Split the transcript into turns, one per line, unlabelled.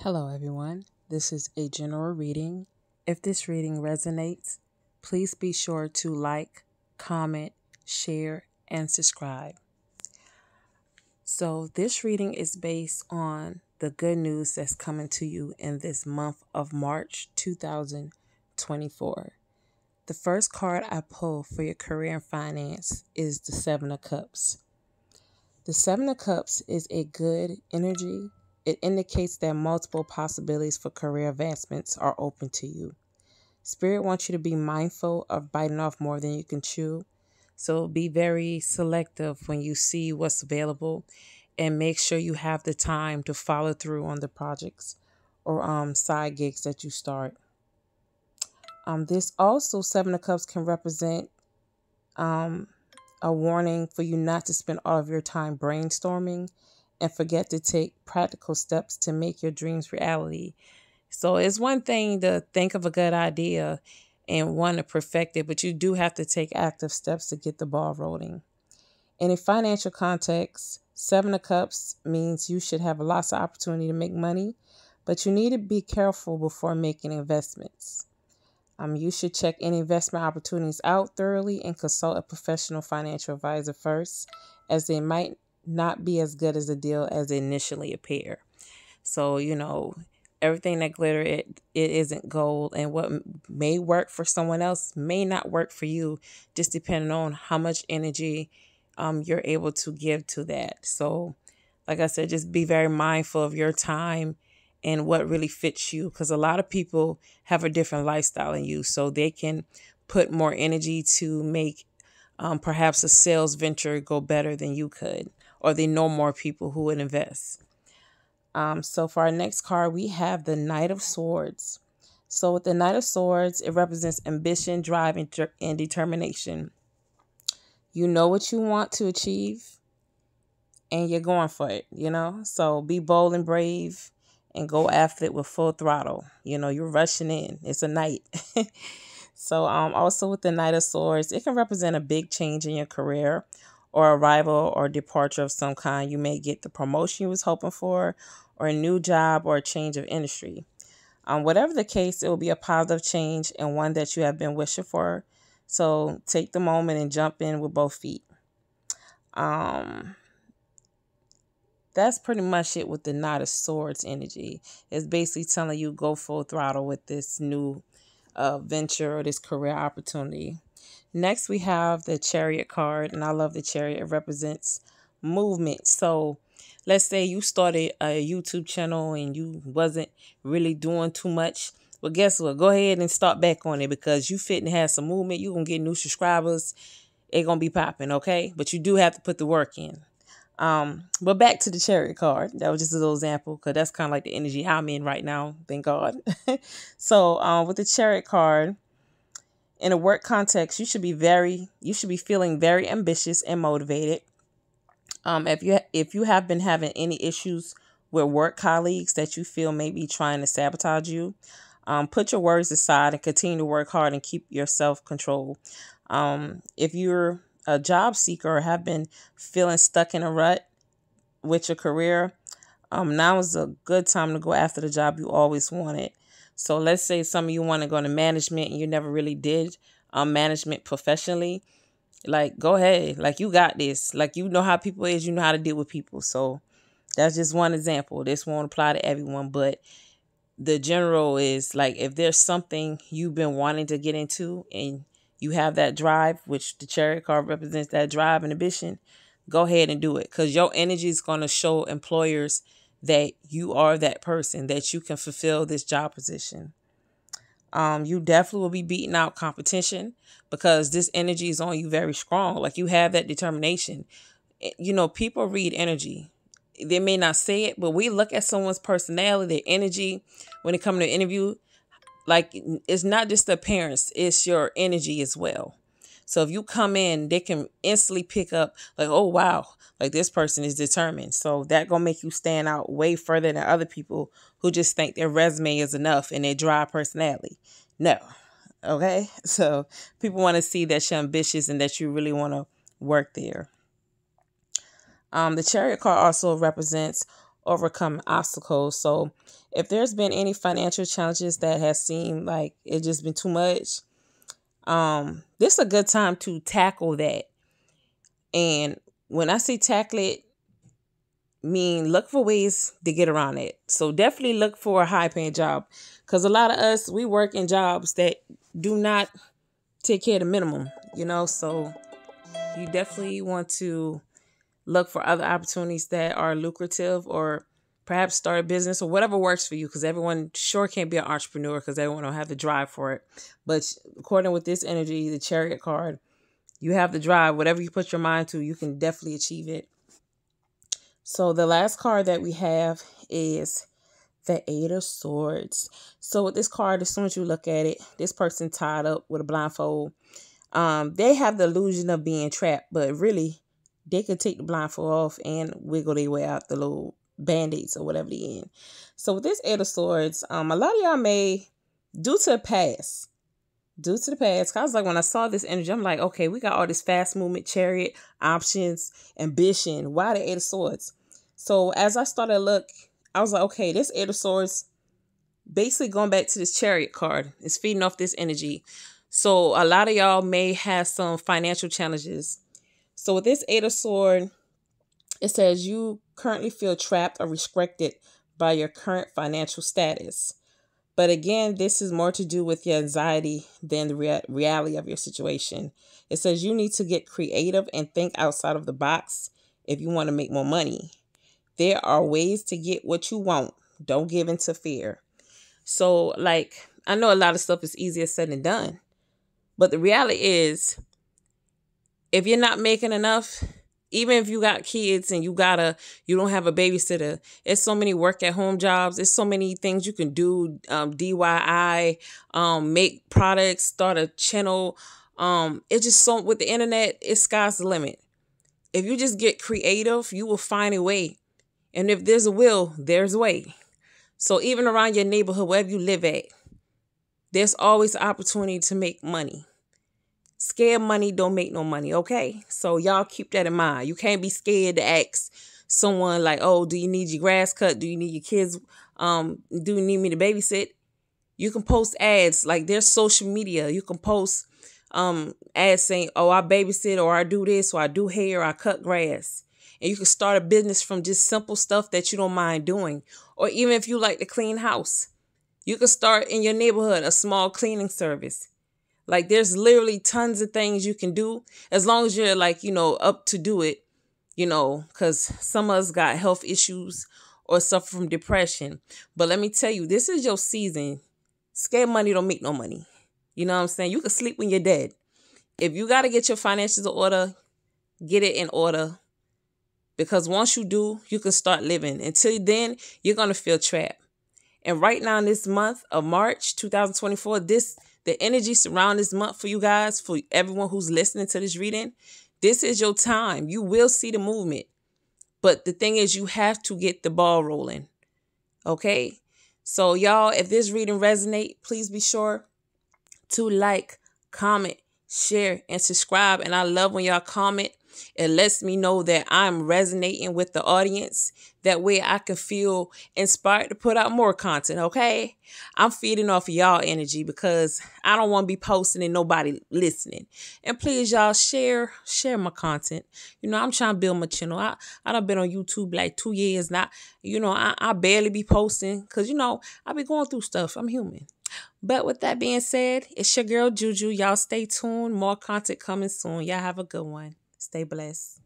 Hello, everyone. This is a general reading. If this reading resonates, please be sure to like, comment, share, and subscribe. So, this reading is based on the good news that's coming to you in this month of March 2024. The first card I pull for your career and finance is the Seven of Cups. The Seven of Cups is a good energy. It indicates that multiple possibilities for career advancements are open to you. Spirit wants you to be mindful of biting off more than you can chew. So be very selective when you see what's available and make sure you have the time to follow through on the projects or um, side gigs that you start. Um, this also, Seven of Cups can represent um, a warning for you not to spend all of your time brainstorming and forget to take practical steps to make your dreams reality. So it's one thing to think of a good idea and want to perfect it, but you do have to take active steps to get the ball rolling. In a financial context, Seven of Cups means you should have lots of opportunity to make money, but you need to be careful before making investments. Um, you should check any investment opportunities out thoroughly and consult a professional financial advisor first, as they might not be as good as a deal as initially appear. So, you know, everything that glitter it it isn't gold and what may work for someone else may not work for you just depending on how much energy um, you're able to give to that. So, like I said, just be very mindful of your time and what really fits you because a lot of people have a different lifestyle than you. So, they can put more energy to make um, perhaps a sales venture go better than you could, or they know more people who would invest. Um, so, for our next card, we have the Knight of Swords. So, with the Knight of Swords, it represents ambition, drive, and, and determination. You know what you want to achieve and you're going for it, you know? So be bold and brave and go after it with full throttle. You know, you're rushing in. It's a knight. so um also with the Knight of Swords, it can represent a big change in your career or arrival or departure of some kind. You may get the promotion you was hoping for or a new job or a change of industry. Um, whatever the case, it will be a positive change and one that you have been wishing for so take the moment and jump in with both feet. Um, that's pretty much it with the Knight of Swords energy. It's basically telling you go full throttle with this new uh, venture or this career opportunity. Next, we have the Chariot card, and I love the Chariot. It represents movement. So let's say you started a YouTube channel and you wasn't really doing too much but guess what? Go ahead and start back on it because you fit and have some movement. You're going to get new subscribers. It's going to be popping, okay? But you do have to put the work in. Um, but back to the chariot card. That was just a little example because that's kind of like the energy I'm in right now. Thank God. so um, with the chariot card, in a work context, you should be very, you should be feeling very ambitious and motivated. Um, if you if you have been having any issues with work colleagues that you feel may be trying to sabotage you, um, put your worries aside and continue to work hard and keep your self control. Um, if you're a job seeker or have been feeling stuck in a rut with your career, um, now is a good time to go after the job you always wanted. So let's say some of you want to go into management and you never really did um, management professionally. Like, go ahead. Like, you got this. Like, you know how people is. You know how to deal with people. So that's just one example. This won't apply to everyone, but the general is like if there's something you've been wanting to get into and you have that drive, which the chariot card represents that drive and ambition, go ahead and do it because your energy is going to show employers that you are that person, that you can fulfill this job position. Um, you definitely will be beating out competition because this energy is on you very strong. Like you have that determination. Eh, you know, people read energy they may not say it, but we look at someone's personality, their energy when it comes to interview. Like it's not just the appearance, it's your energy as well. So if you come in, they can instantly pick up like, oh wow, like this person is determined. So that gonna make you stand out way further than other people who just think their resume is enough and their dry personality. No. Okay. So people want to see that you're ambitious and that you really want to work there. Um, the chariot card also represents overcome obstacles. So if there's been any financial challenges that has seemed like it just been too much, um, this is a good time to tackle that. And when I say tackle it, mean look for ways to get around it. So definitely look for a high paying job. Cause a lot of us we work in jobs that do not take care of the minimum, you know, so you definitely want to look for other opportunities that are lucrative or perhaps start a business or whatever works for you because everyone sure can't be an entrepreneur because everyone don't have the drive for it. But according with this energy the chariot card you have the drive. Whatever you put your mind to you can definitely achieve it. So the last card that we have is the eight of swords. So with this card as soon as you look at it this person tied up with a blindfold. Um they have the illusion of being trapped but really they could take the blindfold off and wiggle their way out the little band-aids or whatever the end. So with this Eight of Swords, um, a lot of y'all may, due to the past, due to the past, cause like when I saw this energy, I'm like, okay, we got all this fast movement, chariot, options, ambition. Why the Eight of Swords? So as I started look, I was like, okay, this Eight of Swords, basically going back to this chariot card, is feeding off this energy. So a lot of y'all may have some financial challenges so with this Eight of Sword, it says you currently feel trapped or restricted by your current financial status. But again, this is more to do with your anxiety than the rea- reality of your situation. It says you need to get creative and think outside of the box if you want to make more money. There are ways to get what you want. Don't give in to fear. So, like, I know a lot of stuff is easier said than done. But the reality is, if you're not making enough, even if you got kids and you gotta you don't have a babysitter it's so many work at home jobs. It's so many things you can do um, diy um, make products start a channel. Um, it's just so with the internet it's sky's the limit. If you just get creative you will find a way. And if there's a will there's a way. So even around your neighborhood wherever you live at there's always opportunity to make money Scared money don't make no money, okay? So y'all keep that in mind. You can't be scared to ask someone like, "Oh, do you need your grass cut? Do you need your kids um do you need me to babysit?" You can post ads like there's social media. You can post um ads saying, "Oh, I babysit or I do this or I do hair or I cut grass." And you can start a business from just simple stuff that you don't mind doing. Or even if you like to clean house, you can start in your neighborhood a small cleaning service like there's literally tons of things you can do as long as you're like, you know, up to do it, you know, cuz some of us got health issues or suffer from depression. But let me tell you, this is your season. Scared money don't make no money. You know what I'm saying? You can sleep when you're dead. If you got to get your finances in order, get it in order. Because once you do, you can start living. Until then, you're going to feel trapped. And right now in this month of March 2024, this the energy surround this month for you guys, for everyone who's listening to this reading, this is your time. You will see the movement. But the thing is, you have to get the ball rolling. Okay? So, y'all, if this reading resonate, please be sure to like, comment, share, and subscribe. And I love when y'all comment it lets me know that I'm resonating with the audience. That way I can feel inspired to put out more content, okay? I'm feeding off of y'all energy because I don't want to be posting and nobody listening. And please, y'all, share, share my content. You know, I'm trying to build my channel. I, I done been on YouTube like two years now. You know, I, I barely be posting because, you know, I be going through stuff. I'm human. But with that being said, it's your girl Juju. Y'all stay tuned. More content coming soon. Y'all have a good one. Stay blessed.